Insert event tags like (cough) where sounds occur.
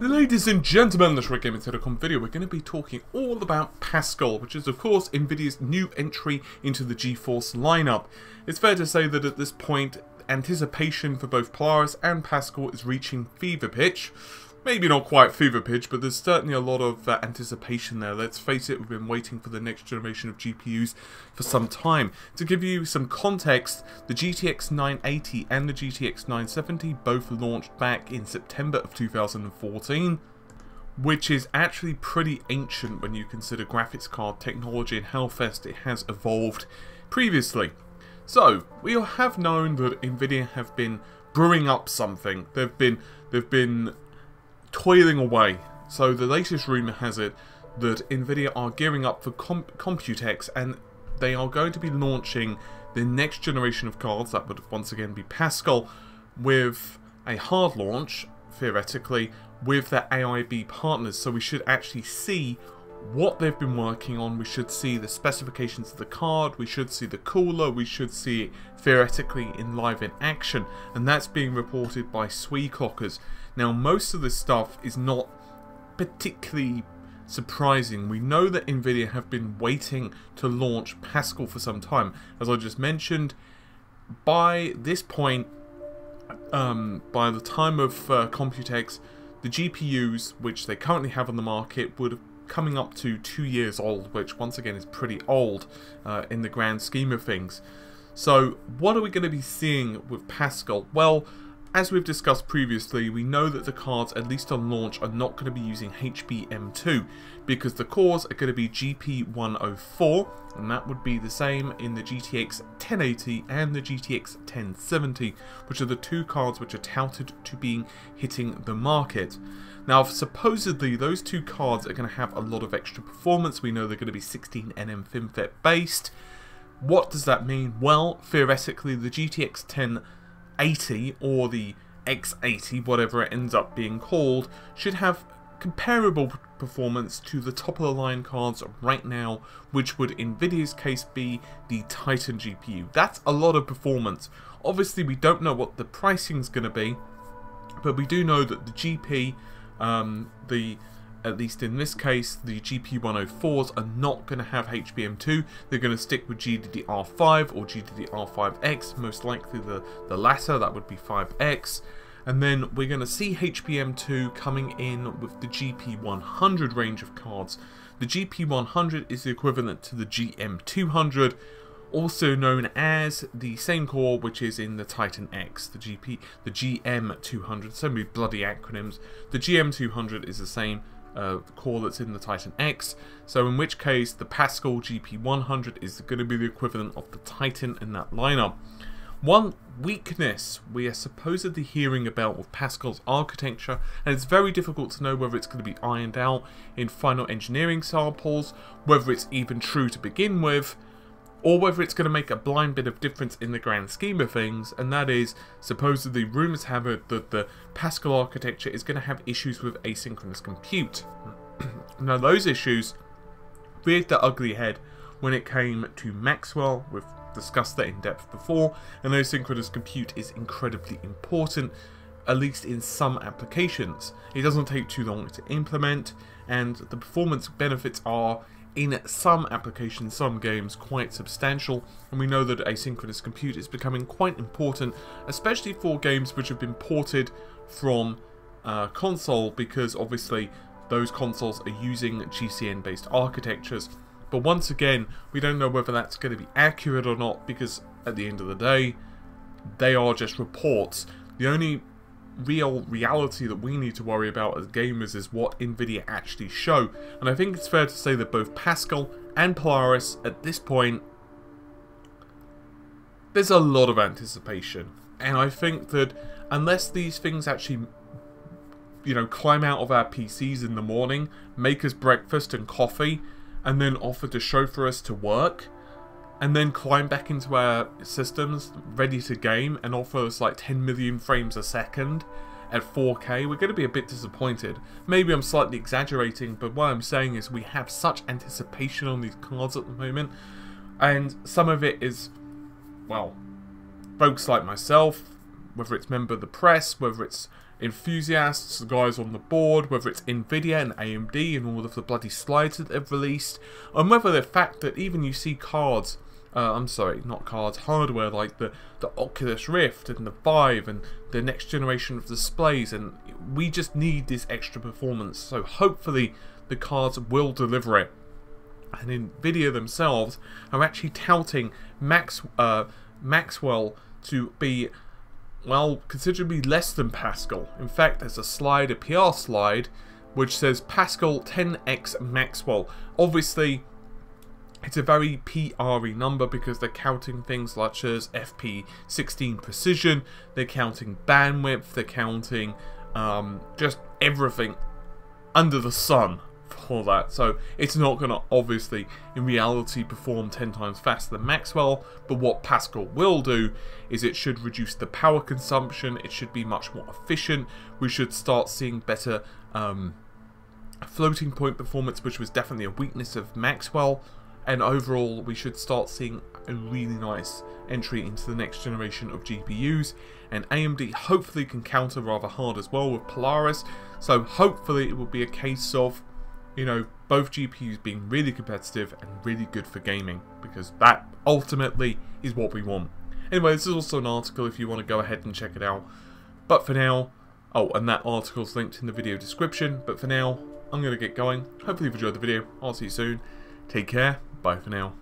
Ladies and gentlemen, this Red Gaming Tech video, we're going to be talking all about Pascal, which is of course Nvidia's new entry into the GeForce lineup. It's fair to say that at this point, anticipation for both Polaris and Pascal is reaching fever pitch. Maybe not quite fever pitch, but there's certainly a lot of uh, anticipation there. Let's face it, we've been waiting for the next generation of GPUs for some time. To give you some context, the GTX 980 and the GTX 970 both launched back in September of 2014 which is actually pretty ancient when you consider graphics card technology and how fast it has evolved previously. So, we have known that Nvidia have been brewing up something. They've been they've been toiling away. So the latest rumour has it that Nvidia are gearing up for Com Computex and they are going to be launching the next generation of cards, that would once again be Pascal, with a hard launch, theoretically, with their AIB partners. So we should actually see what they've been working on, we should see the specifications of the card, we should see the cooler, we should see it theoretically in live in action, and that's being reported by Clockers. Now, most of this stuff is not particularly surprising. We know that Nvidia have been waiting to launch Pascal for some time. As I just mentioned, by this point, um, by the time of uh, Computex, the GPUs, which they currently have on the market, would have coming up to two years old, which once again is pretty old uh, in the grand scheme of things. So what are we going to be seeing with Pascal? Well, as we've discussed previously, we know that the cards, at least on launch, are not going to be using HBM2 because the cores are going to be GP104 and that would be the same in the GTX 1080 and the GTX 1070 which are the two cards which are touted to being hitting the market. Now supposedly those two cards are going to have a lot of extra performance, we know they're going to be 16nm FinFET based. What does that mean? Well, theoretically the GTX 10 80 or the X80, whatever it ends up being called, should have comparable performance to the top of the line cards right now, which would in Nvidia's case be the Titan GPU. That's a lot of performance. Obviously we don't know what the pricing is going to be, but we do know that the GP, um, the at least in this case, the GP104s are not going to have HBM2. They're going to stick with GDDR5 or GDDR5X, most likely the, the latter, that would be 5X. And then we're going to see HBM2 coming in with the GP100 range of cards. The GP100 is the equivalent to the GM200, also known as the same core which is in the Titan X, the GP, the GM200, so many bloody acronyms. The GM200 is the same uh, core that's in the Titan X. So in which case the Pascal GP100 is going to be the equivalent of the Titan in that lineup. One weakness we are supposedly hearing about with Pascal's architecture, and it's very difficult to know whether it's going to be ironed out in final engineering samples, whether it's even true to begin with, or whether it's going to make a blind bit of difference in the grand scheme of things, and that is, supposedly rumours have it that the Pascal architecture is going to have issues with asynchronous compute. (clears throat) now those issues reared their ugly head when it came to Maxwell, we've discussed that in depth before, and asynchronous compute is incredibly important, at least in some applications. It doesn't take too long to implement, and the performance benefits are in some applications, some games, quite substantial, and we know that asynchronous compute is becoming quite important, especially for games which have been ported from uh, console, because obviously those consoles are using GCN-based architectures. But once again, we don't know whether that's going to be accurate or not, because at the end of the day, they are just reports. The only real reality that we need to worry about as gamers is what Nvidia actually show. And I think it's fair to say that both Pascal and Polaris at this point there's a lot of anticipation. And I think that unless these things actually you know, climb out of our PCs in the morning, make us breakfast and coffee, and then offer to chauffeur us to work, and then climb back into our systems ready to game and offer us like 10 million frames a second at 4K, we're going to be a bit disappointed. Maybe I'm slightly exaggerating, but what I'm saying is we have such anticipation on these cards at the moment, and some of it is, well, folks like myself, whether it's member of the press, whether it's enthusiasts, the guys on the board, whether it's Nvidia and AMD and all of the bloody slides that they've released, and whether the fact that even you see cards, uh, I'm sorry, not cards, hardware like the, the Oculus Rift and the Vive and the next generation of displays, and we just need this extra performance, so hopefully the cards will deliver it. And Nvidia themselves are actually touting Max, uh, Maxwell to be well, considerably less than Pascal. In fact, there's a slide, a PR slide, which says Pascal 10x Maxwell. Obviously, it's a very PR-y number because they're counting things such as FP16 precision, they're counting bandwidth, they're counting um, just everything under the sun for that. So it's not going to obviously in reality perform 10 times faster than Maxwell, but what Pascal will do is it should reduce the power consumption, it should be much more efficient, we should start seeing better um, floating point performance, which was definitely a weakness of Maxwell, and overall we should start seeing a really nice entry into the next generation of GPUs and AMD hopefully can counter rather hard as well with Polaris so hopefully it will be a case of you know, both GPUs being really competitive and really good for gaming, because that ultimately is what we want. Anyway, this is also an article if you want to go ahead and check it out. But for now, oh, and that article's linked in the video description, but for now, I'm going to get going. Hopefully you've enjoyed the video. I'll see you soon. Take care. Bye for now.